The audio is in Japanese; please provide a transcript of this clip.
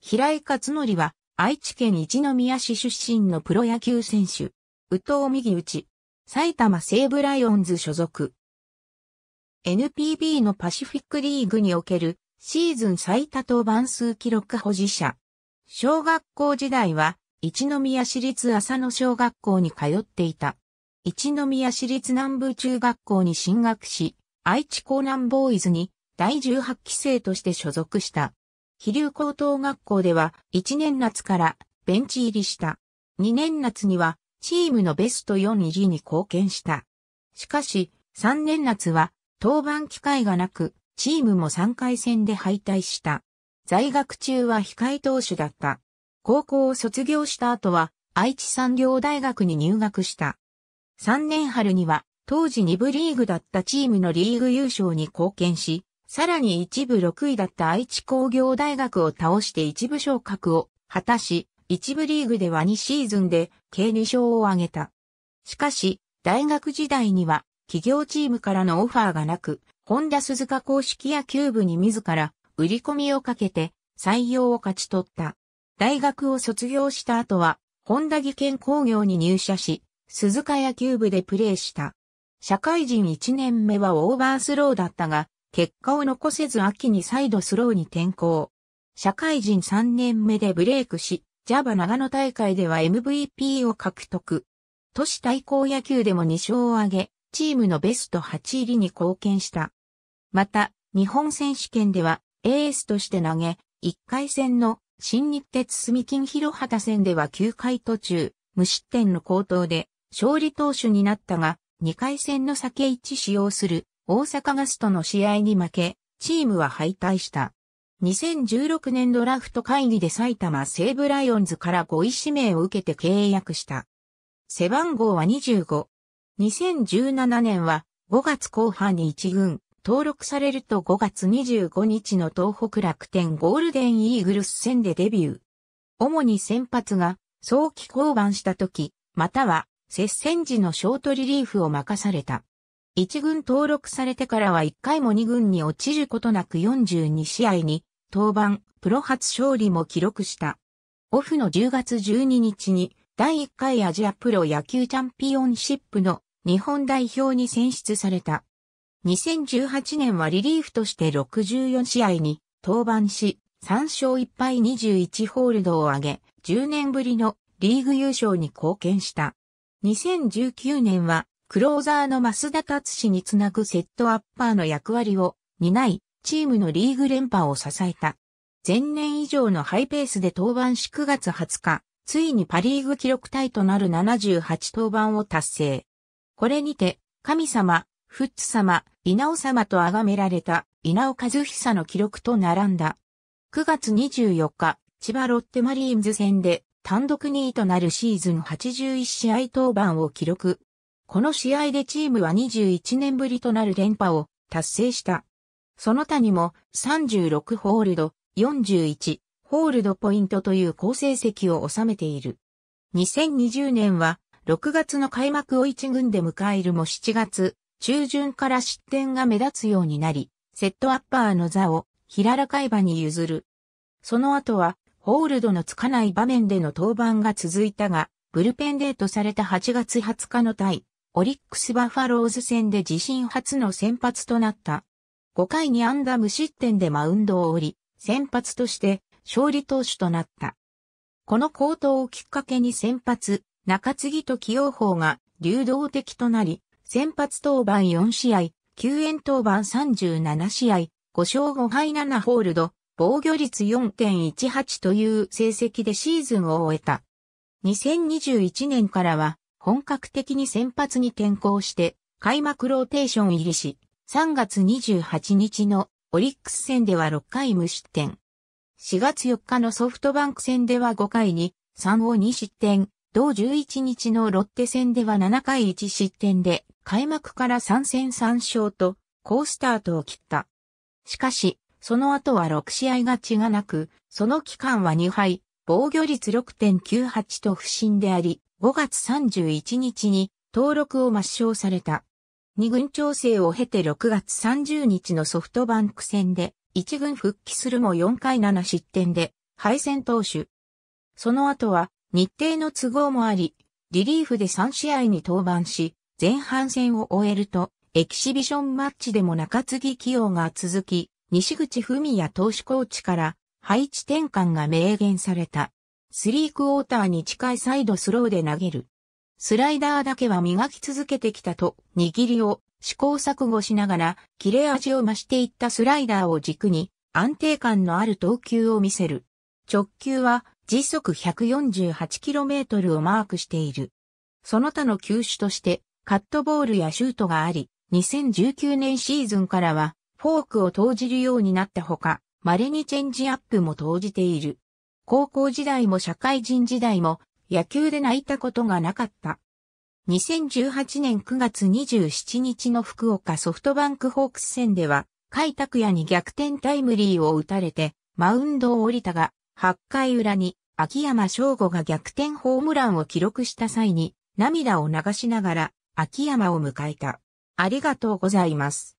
平井勝則は愛知県一宮市出身のプロ野球選手。宇藤右打。埼玉西武ライオンズ所属。NPB のパシフィックリーグにおけるシーズン最多登板数記録保持者。小学校時代は一宮市立浅野小学校に通っていた。一宮市立南部中学校に進学し、愛知江南ボーイズに第18期生として所属した。飛龍高等学校では1年夏からベンチ入りした。2年夏にはチームのベスト4入りに貢献した。しかし3年夏は登板機会がなく、チームも3回戦で敗退した。在学中は控え投手だった。高校を卒業した後は愛知産業大学に入学した。3年春には当時2部リーグだったチームのリーグ優勝に貢献し、さらに一部6位だった愛知工業大学を倒して一部昇格を果たし、一部リーグでは2シーズンで計2勝を挙げた。しかし、大学時代には企業チームからのオファーがなく、本田鈴鹿公式野球部に自ら売り込みをかけて採用を勝ち取った。大学を卒業した後は、本田技研工業に入社し、鈴鹿野球部でプレーした。社会人1年目はオーバースローだったが、結果を残せず秋にサイドスローに転向。社会人3年目でブレイクし、 JABA 長野大会では MVP を獲得。都市対抗野球でも2勝を挙げ、チームのベスト8入りに貢献した。また、日本選手権ではエースとして投げ、1回戦の新日鉄住金広畑戦では9回途中、無失点の好投で勝利投手になったが、2回戦の酒一使用する大阪ガスとの試合に負け、チームは敗退した。2016年ドラフト会議で埼玉西武ライオンズから5位指名を受けて契約した。背番号は25。2017年は5月後半に1軍、登録されると5月25日の東北楽天ゴールデンイーグルス戦でデビュー。主に先発が早期降板した時、または接戦時のショートリリーフを任された。一軍登録されてからは一回も二軍に落ちることなく42試合に登板、プロ初勝利も記録した。オフの10月12日に第1回アジアプロ野球チャンピオンシップの日本代表に選出された。2018年はリリーフとして64試合に登板し、3勝1敗21ホールドを上げ、10年ぶりのリーグ優勝に貢献した。2019年はクローザーの増田達氏につなぐセットアッパーの役割を担い、チームのリーグ連覇を支えた。前年以上のハイペースで登板し9月20日、ついにパリーグ記録タイとなる78登板を達成。これにて、神様、フッツ様、稲尾様と崇められた稲尾和久の記録と並んだ。9月24日、千葉ロッテマリーンズ戦で単独2位となるシーズン81試合登板を記録。この試合でチームは21年ぶりとなる連覇を達成した。その他にも36ホールド、41ホールドポイントという好成績を収めている。2020年は6月の開幕を1軍で迎えるも7月中旬から失点が目立つようになり、セットアッパーの座を平良海馬に譲る。その後はホールドのつかない場面での登板が続いたが、ブルペンデートされた8月20日の対、オリックスバファローズ戦で自身初の先発となった。5回に安打無失点でマウンドを降り、先発として勝利投手となった。この高騰をきっかけに先発、中継ぎと起用法が流動的となり、先発登板4試合、救援登板37試合、5勝5敗7ホールド、防御率4.18という成績でシーズンを終えた。2021年からは本格的に先発に転向して開幕ローテーション入りし、3月28日のオリックス戦では6回無失点。4月4日のソフトバンク戦では5回に3を2失点。同11日のロッテ戦では7回1失点で開幕から3戦3勝と好スタートを切った。しかし、その後は6試合が違がなく、その期間は2敗、防御率6.98と不振であり、5月31日に登録を抹消された。2軍調整を経て6月30日のソフトバンク戦で1軍復帰するも4回7失点で敗戦投手。その後は日程の都合もあり、リリーフで3試合に登板し、前半戦を終えると、エキシビションマッチでも中継ぎ起用が続き、西口文也投手コーチから配置転換が明言された。スリークォーターに近いサイドスローで投げる。スライダーだけは磨き続けてきたと、握りを試行錯誤しながら、切れ味を増していったスライダーを軸に、安定感のある投球を見せる。直球は時速 148km をマークしている。その他の球種として、カットボールやシュートがあり、2019年シーズンからは、フォークを投じるようになったほか、稀にチェンジアップも投じている。高校時代も社会人時代も野球で泣いたことがなかった。2018年9月27日の福岡ソフトバンクホークス戦では、海拓也に逆転タイムリーを打たれて、マウンドを降りたが、8回裏に秋山翔吾が逆転ホームランを記録した際に、涙を流しながら秋山を迎えた。ありがとうございます。